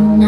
Om